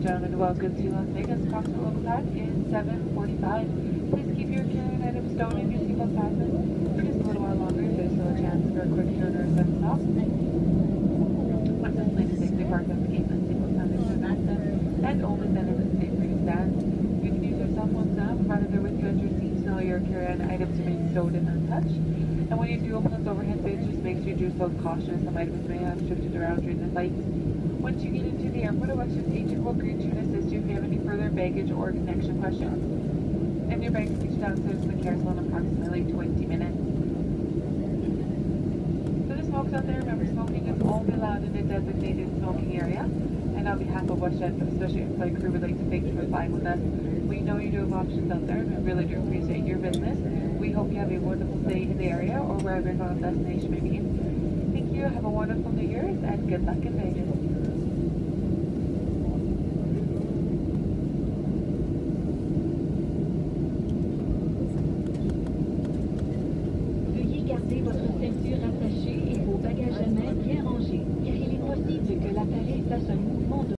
gentlemen, welcome to Las Vegas. Approximate local time is 7.45. Please keep your carrying items stowed in your seatbelt fastened for just a little while longer. There's still a chance for a quick turn or a sudden stop. Once this plane is safely parked at the gate, then seatbelt is turned access and only then is it safe for you to stand. You can use your cell phones now, provided they're with you at your seat, so your carry-on items remain stowed and untouched. And when you do open those overhead bins, just make sure you do so with caution. Some items may have drifted around during the flight. Once you get into the airport, WestJet agent will greet you and assist you if you have any further baggage or connection questions. And your bags reach downstairs in the carousel in approximately 20 minutes. So the smokes out there, remember smoking is only allowed in a designated smoking area. And on behalf of WestJet, especially our flight crew, would like to thank you for flying with us. We know you do have options out there, and we really do appreciate your business. We hope you have a wonderful stay in the area or wherever your destination may be. Thank you, have a wonderful New Year's, and good luck in Vegas. Votre ceinture attachée et vos bagages à main bien rangés, car il est possible que l'appareil fasse un mouvement de